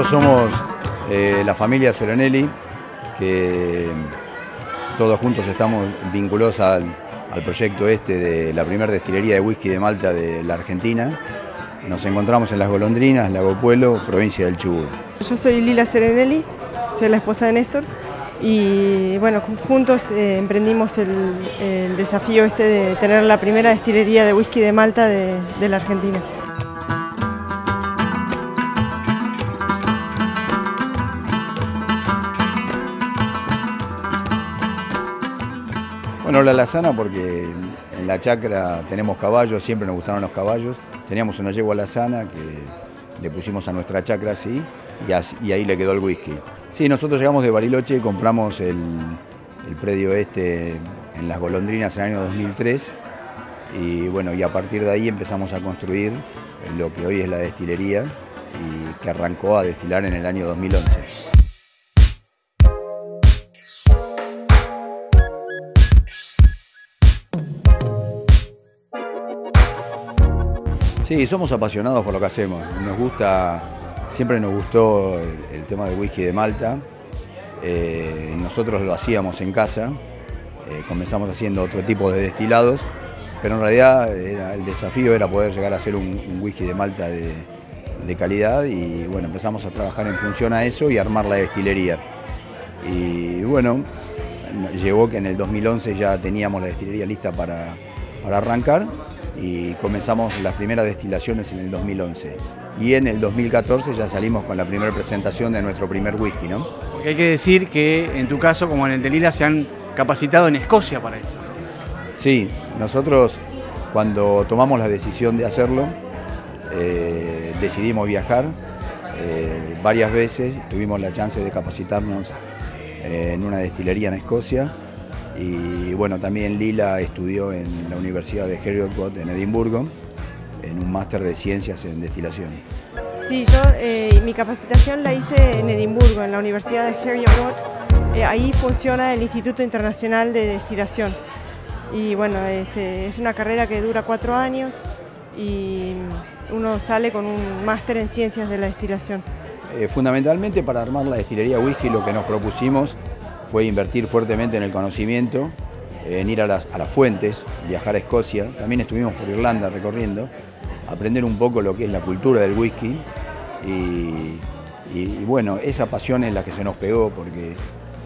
Nosotros somos eh, la familia Serenelli, que todos juntos estamos vinculados al, proyecto este de la primera destilería de whisky de Malta de la Argentina. Nos encontramos en Las Golondrinas, Lago Pueblo, provincia del Chubut. Yo soy Lila Serenelli, soy la esposa de Néstor y bueno, juntos eh, emprendimos el, desafío este de tener la primera destilería de whisky de Malta de la Argentina. Bueno, la lazana porque en la chacra tenemos caballos, siempre nos gustaron los caballos. Teníamos una yegua lazana que le pusimos a nuestra chacra así y, ahí le quedó el whisky. Sí, nosotros llegamos de Bariloche y compramos el, predio este en Las Golondrinas en el año 2003 y bueno, y a partir de ahí empezamos a construir lo que hoy es la destilería y que arrancó a destilar en el año 2011. Sí, somos apasionados por lo que hacemos. Nos gusta, siempre nos gustó el, tema del whisky de Malta. Eh, nosotros lo hacíamos en casa, eh, comenzamos haciendo otro tipo de destilados, pero en realidad el desafío era poder llegar a hacer un, whisky de Malta de, calidad y bueno, empezamos a trabajar en función a eso y armar la destilería. Y bueno, llegó que en el 2011 ya teníamos la destilería lista para, para arrancar y comenzamos las primeras destilaciones en el 2011. Y en el 2014 ya salimos con la primera presentación de nuestro primer whisky, ¿no? Porque hay que decir que en tu caso, como en el de Lila, se han capacitado en Escocia para esto. Sí, nosotros cuando tomamos la decisión de hacerlo, eh, decidimos viajar eh, varias veces, tuvimos la chance de capacitarnos eh, en una destilería en Escocia y bueno, también Lila estudió en la Universidad de Heriot Watt en Edimburgo, en un máster de ciencias en destilación. Sí, yo eh, mi capacitación la hice en Edimburgo, en la Universidad de Heriot Watt. Eh, ahí funciona el Instituto Internacional de Destilación. Y bueno, este, es una carrera que dura cuatro años y uno sale con un máster en ciencias de la destilación. Eh, fundamentalmente para armar la destilería whisky lo que nos propusimos fue invertir fuertemente en el conocimiento, en ir a las, fuentes, viajar a Escocia, también estuvimos por Irlanda recorriendo, aprender un poco lo que es la cultura del whisky. Y, bueno, esa pasión es la que se nos pegó porque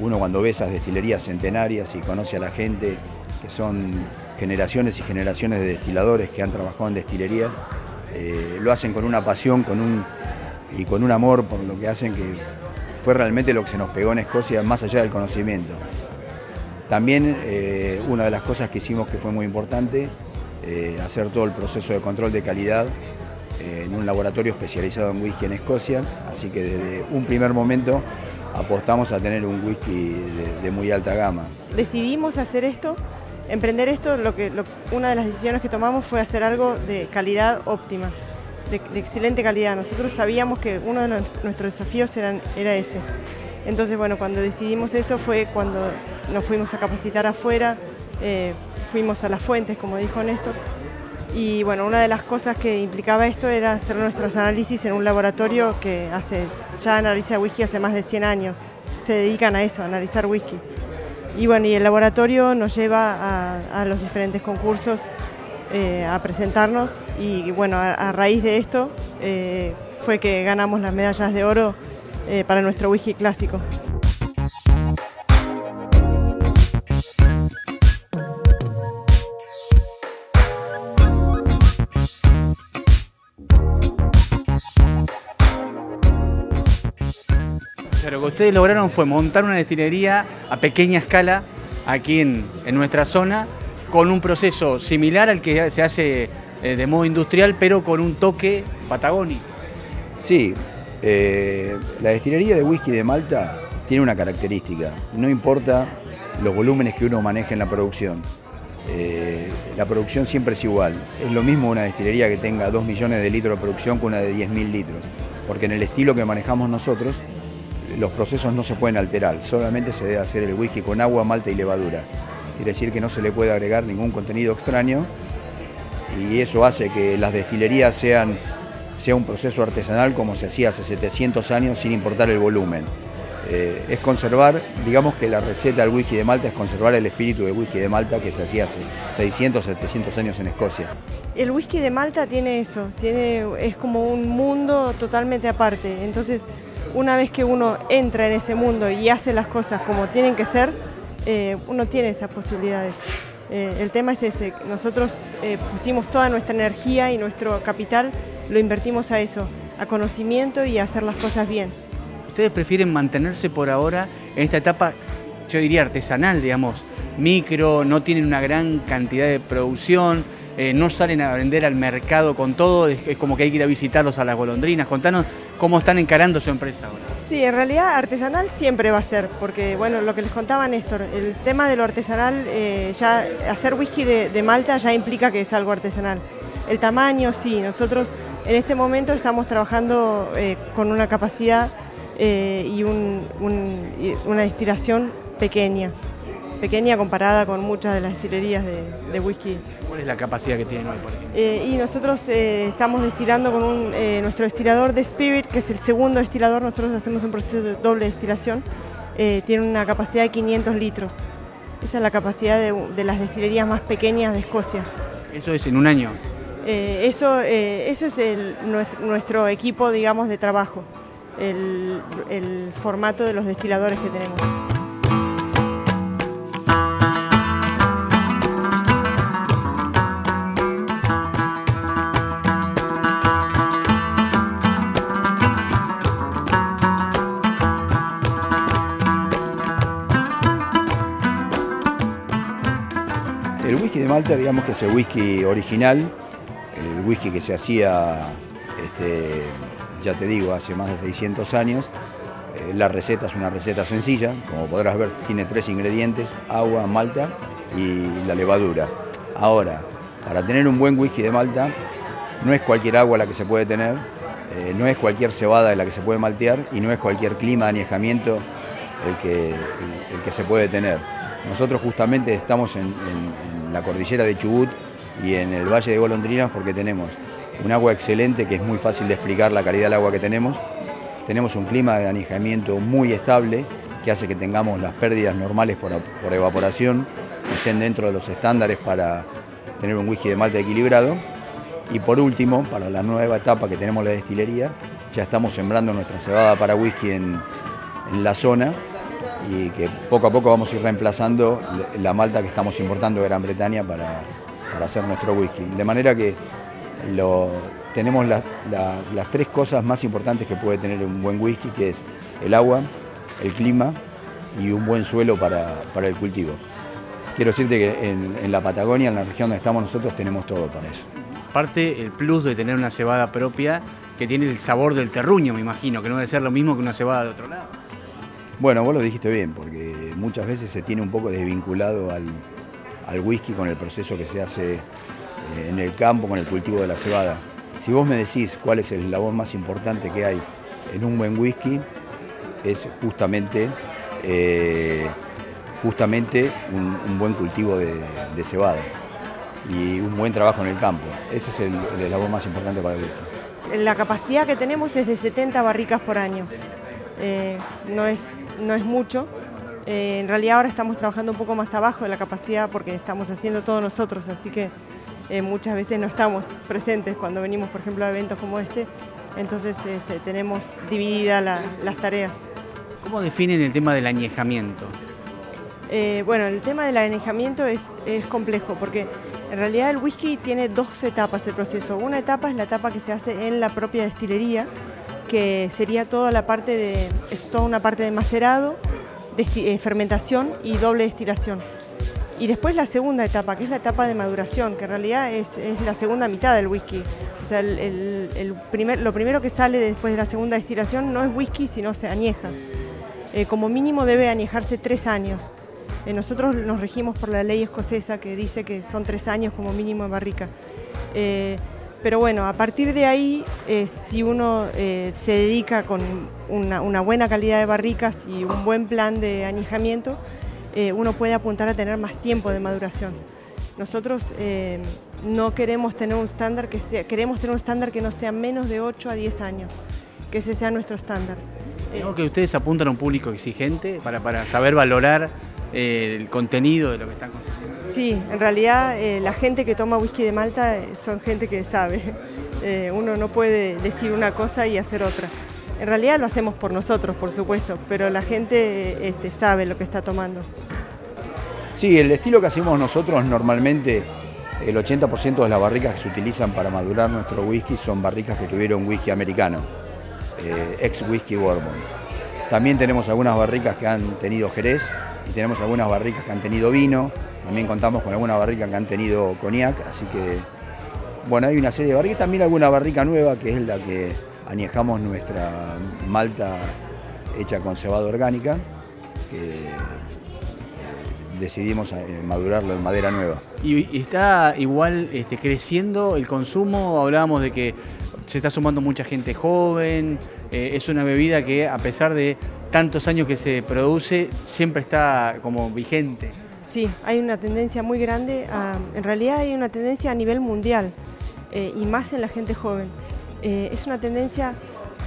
uno cuando ve esas destilerías centenarias y conoce a la gente que son generaciones y generaciones de destiladores que han trabajado en destilería, eh, lo hacen con una pasión con un, y con un amor por lo que hacen que fue realmente lo que se nos pegó en Escocia, más allá del conocimiento. También eh, una de las cosas que hicimos que fue muy importante, eh, hacer todo el proceso de control de calidad eh, en un laboratorio especializado en whisky en Escocia, así que desde un primer momento apostamos a tener un whisky de, muy alta gama. Decidimos hacer esto, emprender esto, lo que, una de las decisiones que tomamos fue hacer algo de calidad óptima de, excelente calidad. Nosotros sabíamos que uno de nuestros desafíos era ese. Entonces, bueno, cuando decidimos eso fue cuando nos fuimos a capacitar afuera, eh, fuimos a las fuentes, como dijo Néstor, y bueno, una de las cosas que implicaba esto era hacer nuestros análisis en un laboratorio que hace, ya analiza whisky hace más de 100 años, se dedican a eso, a analizar whisky. Y bueno, y el laboratorio nos lleva a, a los diferentes concursos eh, a presentarnos y bueno, a, raíz de esto eh, fue que ganamos las medallas de oro eh, para nuestro whisky clásico. lo que ustedes lograron fue montar una destilería a pequeña escala aquí en, en nuestra zona con un proceso similar al que se hace eh, de modo industrial, pero con un toque patagónico. Sí, eh, la destilería de whisky de Malta tiene una característica, no importa los volúmenes que uno maneje en la producción. Eh, la producción siempre es igual. Es lo mismo una destilería que tenga 2 millones de litros de producción que una de 10.000 litros, porque en el estilo que manejamos nosotros, los procesos no se pueden alterar, solamente se debe hacer el whisky con agua, malta y levadura quiere decir que no se le puede agregar ningún contenido extraño y eso hace que las destilerías sean sea un proceso artesanal como se hacía hace 700 años sin importar el volumen. Eh, es conservar, digamos que la receta del whisky de Malta es conservar el espíritu del whisky de Malta que se hacía hace 600, 700 años en Escocia. El whisky de Malta tiene eso, tiene, es como un mundo totalmente aparte. Entonces, una vez que uno entra en ese mundo y hace las cosas como tienen que ser, eh, uno tiene esas posibilidades. Eh, el tema es ese, nosotros pusimos toda nuestra energía y nuestro capital, lo invertimos a eso, a conocimiento y a hacer las cosas bien. ¿Ustedes prefieren mantenerse por ahora en esta etapa, yo diría artesanal, digamos, micro, no tienen una gran cantidad de producción, eh, no salen a vender al mercado con todo, es, como que hay que ir a visitarlos a las golondrinas. Contanos cómo están encarando su empresa ahora. Sí, en realidad artesanal siempre va a ser, porque bueno, lo que les contaba Néstor, el tema de lo artesanal, eh, ya hacer whisky de, Malta ya implica que es algo artesanal. El tamaño, sí, nosotros en este momento estamos trabajando eh, con una capacidad eh, y una destilación pequeña, pequeña comparada con muchas de las destilerías de, whisky. ¿Cuál es la capacidad que tienen hoy, por ejemplo? Eh, y nosotros eh, estamos destilando con un, nuestro destilador de Spirit, que es el segundo destilador, nosotros hacemos un proceso de doble destilación, tiene una capacidad de 500 litros. Esa es la capacidad de, las destilerías más pequeñas de Escocia. ¿Eso es en un año? eso, eso es nuestro equipo, digamos, de trabajo el, formato de los destiladores que tenemos. Whisky de Malta, digamos que es el whisky original, el whisky que se hacía este, ya te digo, hace más de 600 años. Eh, la receta es una receta sencilla, como podrás ver tiene tres ingredientes, agua, malta y la levadura. Ahora, para tener un buen whisky de malta, no es cualquier agua la que se puede tener, eh, no es cualquier cebada la que se puede maltear y no es cualquier clima de añejamiento el que, el, que se puede tener. Nosotros justamente estamos en la cordillera de Chubut y en el Valle de Golondrinas porque tenemos un agua excelente que es muy fácil de explicar la calidad del agua que tenemos. Tenemos un clima de anejamiento muy estable que hace que tengamos las pérdidas normales por, evaporación, que estén dentro de los estándares para tener un whisky de malta equilibrado. Y por último, para la nueva etapa que tenemos la destilería, ya estamos sembrando nuestra cebada para whisky en, la zona y que poco a poco vamos a ir reemplazando la malta que estamos importando de Gran Bretaña para, para hacer nuestro whisky. De manera que tenemos las, tres cosas más importantes que puede tener un buen whisky, que es el agua, el clima y un buen suelo para, el cultivo. Quiero decirte que en, la Patagonia, en la región donde estamos nosotros, tenemos todo para eso. Aparte, el plus de tener una cebada propia que tiene el sabor del terruño, me imagino, que no debe ser lo mismo que una cebada de otro lado. Bueno, vos lo dijiste bien, porque muchas veces se tiene un poco desvinculado al, al whisky con el proceso que se hace eh, en el campo con el cultivo de la cebada. Si vos me decís cuál es el labor más importante que hay en un buen whisky, es justamente, eh, justamente un, buen cultivo de, cebada y un buen trabajo en el campo. Ese es el, labor más importante para el whisky. La capacidad que tenemos es de 70 barricas por año. Eh, no, es, no es mucho. en realidad ahora estamos trabajando un poco más abajo de la capacidad porque estamos haciendo todo nosotros, así que eh, muchas veces no estamos presentes cuando venimos, por ejemplo, a eventos como este, entonces este, tenemos divididas las tareas. ¿Cómo definen el tema del añejamiento? Eh, bueno, el tema del añejamiento es, es complejo porque en realidad el whisky tiene dos etapas el proceso. Una etapa es la etapa que se hace en la propia destilería, que sería toda la parte de, es toda una parte de macerado, de eh, fermentación y doble destilación. Y después la segunda etapa, que es la etapa de maduración, que en realidad es, la segunda mitad del whisky. O sea, el, primer, lo primero que sale después de la segunda destilación no es whisky, sino se añeja. Eh, como mínimo debe añejarse tres años. Eh, nosotros nos regimos por la ley escocesa que dice que son tres años como mínimo en barrica. Eh, pero bueno, a partir de ahí, si uno se dedica con una, buena calidad de barricas y un buen plan de añejamiento, eh, uno puede apuntar a tener más tiempo de maduración. Nosotros eh, no queremos tener un estándar que sea, queremos tener un estándar que no sea menos de 8 a 10 años, que ese sea nuestro estándar. Creo que ustedes apuntan a un público exigente para, para saber valorar eh, el contenido de lo que están consumiendo. Sí, en realidad eh, la gente que toma whisky de Malta son gente que sabe. uno no puede decir una cosa y hacer otra. En realidad lo hacemos por nosotros, por supuesto, pero la gente este, sabe lo que está tomando. Sí, el estilo que hacemos nosotros normalmente, el 80% de las barricas que se utilizan para madurar nuestro whisky son barricas que tuvieron whisky americano, eh, ex whisky bourbon. También tenemos algunas barricas que han tenido jerez y tenemos algunas barricas que han tenido vino. También contamos con algunas barricas que han tenido cognac, así que bueno, hay una serie de barricas. También alguna barrica nueva que es la que añejamos nuestra malta hecha con cebada orgánica, que decidimos eh, madurarlo en madera nueva. ¿Y está igual este, creciendo el consumo? Hablábamos de que se está sumando mucha gente joven, eh, es una bebida que a pesar de tantos años que se produce, siempre está como vigente. Sí, hay una tendencia muy grande, en realidad hay una tendencia a nivel mundial eh, y más en la gente joven. es una tendencia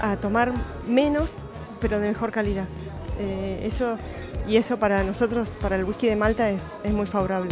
a tomar menos, pero de mejor calidad. eso y eso para nosotros, para el whisky de Malta, es, es muy favorable.